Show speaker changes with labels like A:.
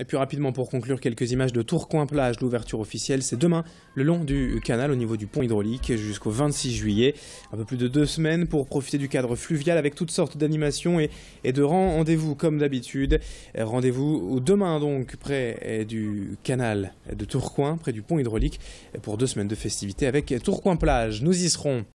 A: Et puis rapidement pour conclure, quelques images de Tourcoing-Plage. L'ouverture officielle, c'est demain, le long du canal au niveau du pont hydraulique jusqu'au 26 juillet. Un peu plus de deux semaines pour profiter du cadre fluvial avec toutes sortes d'animations et, de rendez-vous comme d'habitude. Rendez-vous demain donc près du canal de Tourcoing, près du pont hydraulique, pour deux semaines de festivités avec Tourcoing-Plage. Nous y serons.